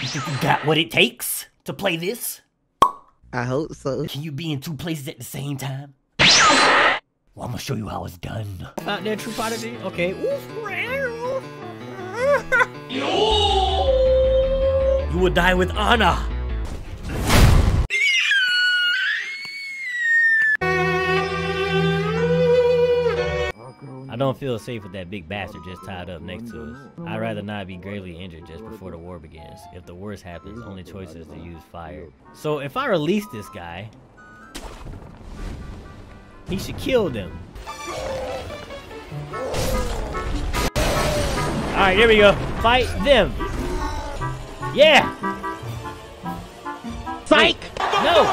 You think got what it takes to play this? I hope so. Can you be in two places at the same time? Well, I'm gonna show you how it's done. Out there, true prodigy. Okay. you will die with honor. Don't feel safe with that big bastard just tied up next to us. I'd rather not be gravely injured just before the war begins. If the worst happens, only choice is to use fire. So if I release this guy, he should kill them. Alright, here we go. Fight them. Yeah! Psych! No!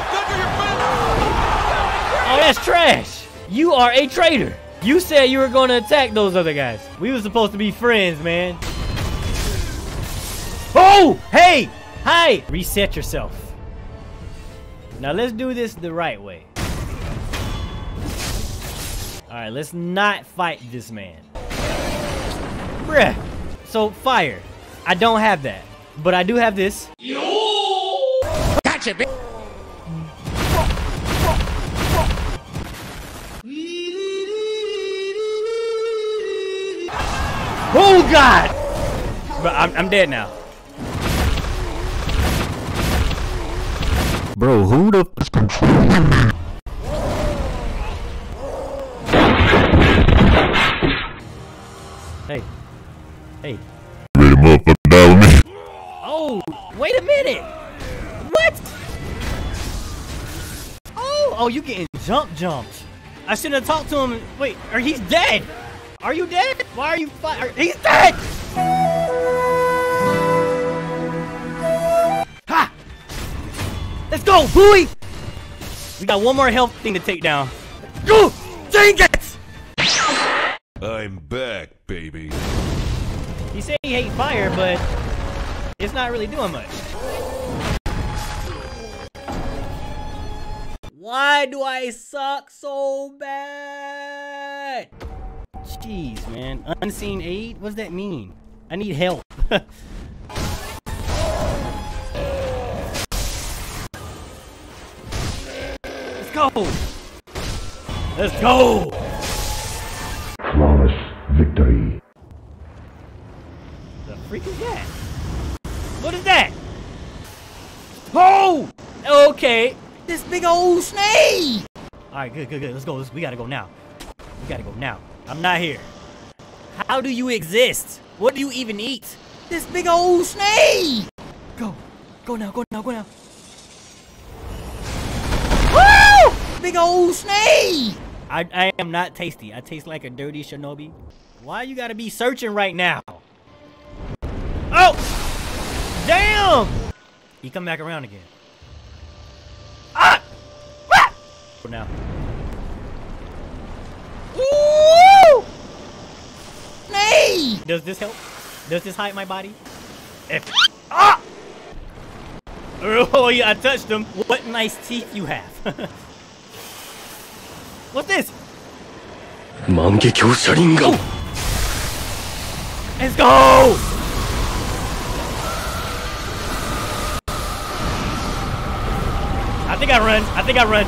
Oh, that's trash! You are a traitor! You said you were going to attack those other guys. We were supposed to be friends, man. Oh! Hey! Hi! Reset yourself. Now let's do this the right way. Alright, let's not fight this man. Bruh. So, fire. I don't have that. But I do have this. Gotcha, bitch. Oh God! But I'm, I'm dead now. Bro, who the f is controlling me? Hey. Hey. Ready, motherfucker, die with me. Oh, wait a minute. What? Oh, oh, you getting jump jumped. I shouldn't have talked to him. Wait, or he's dead. Are you dead? Why are you fight? He's dead. Ha! Let's go, boy. We got one more health thing to take down. Go! Dang it! I'm back, baby. He said he hates fire, but it's not really doing much. Why do I suck so bad? Jeez, man. Unseen aid? What does that mean? I need help. Let's go! Let's go! Flawless victory. The freak is that? What is that? Oh! Okay. This big old snake! Alright, good, good, good. Let's go. Let's, we gotta go now. We gotta go now. I'm not here. How do you exist? What do you even eat? This big old snake! Go. Go now, go now, go now. Woo! Big old snake! I, I am not tasty. I taste like a dirty shinobi. Why you gotta be searching right now? Oh! Damn! You come back around again. Ah! Ah! Now. Ooh! Does this help? Does this hide my body? Eh, if ah! Oh yeah, I touched him. What nice teeth you have. What's this? Oh. Let's go! I think I run. I think I run.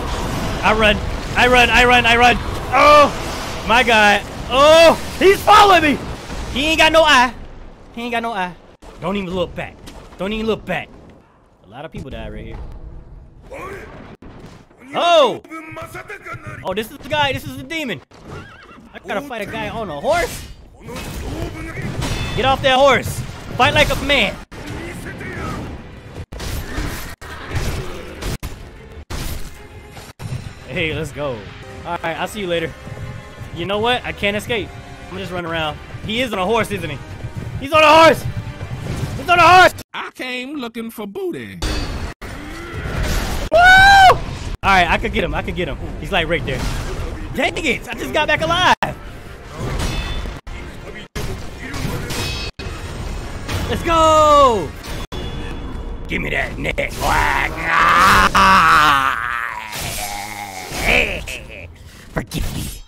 I run. I run. I run. I run. Oh! My God. Oh! He's following me! He ain't got no eye. He ain't got no eye. Don't even look back. Don't even look back. A lot of people died right here. Oh! Oh, this is the guy. This is the demon. I gotta fight a guy on a horse? Get off that horse. Fight like a man. Hey, let's go. Alright, I'll see you later. You know what? I can't escape. I'm gonna just run around. He is on a horse, isn't he? He's on a horse! He's on a horse! I came looking for booty. Woo! Alright, I could get him. I could get him. He's like right there. Dang it! I just got back alive! Let's go! Give me that neck. Forgive me.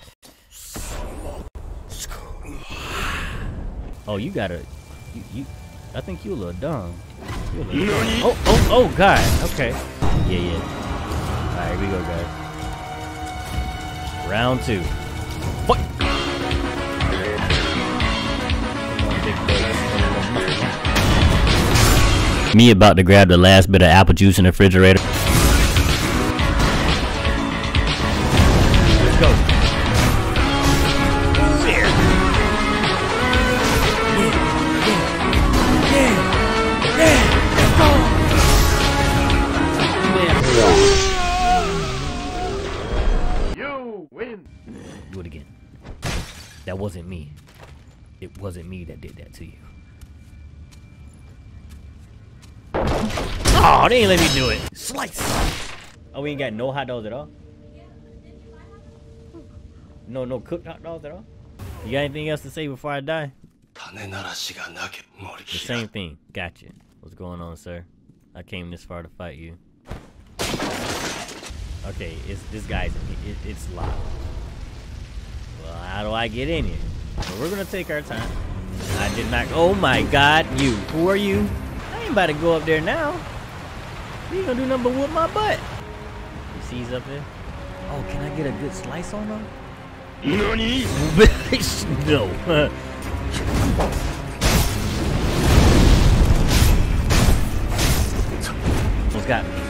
Oh, you gotta. You, you, I think you a little dumb. Oh, oh, oh, God. Okay. Yeah, yeah. All right, here we go, guys. Round two. What? Me about to grab the last bit of apple juice in the refrigerator. Win! Do it again. That wasn't me. It wasn't me that did that to you. Oh, they ain't let me do it. Slice! Oh, we ain't got no hot dogs at all? No, no cooked hot dogs at all? You got anything else to say before I die? The same thing. Gotcha. What's going on, sir? I came this far to fight you. Okay, it's this guy's. It, it's locked. Well, how do I get in here? Well, we're gonna take our time. I did not. Oh my God, you. Who are you? I ain't about to go up there now. You gonna do nothing but whoop my butt. You see he's up there? Oh, can I get a good slice on him? NANI? no. What's got me?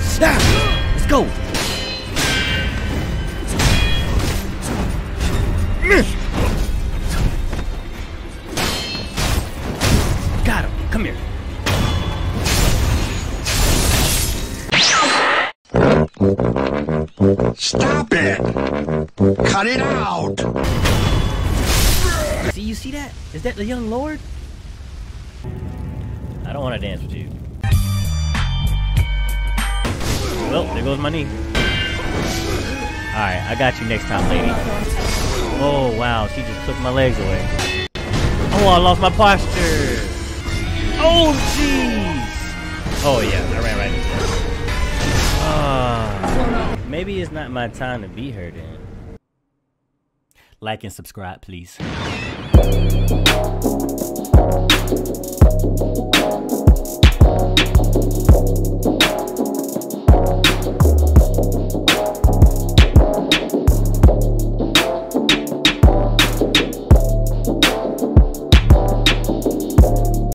Snap! Let's go! Got him! Come here! Stop it! Cut it out! See, you see that? Is that the young lord? I don't want to dance with you. Well, there goes my knee. Alright, I got you next time, lady. Oh, wow, she just took my legs away. Oh, I lost my posture. Oh, jeez. Oh, yeah, I ran right into that. Ah, maybe it's not my time to be her then. Like and subscribe, please.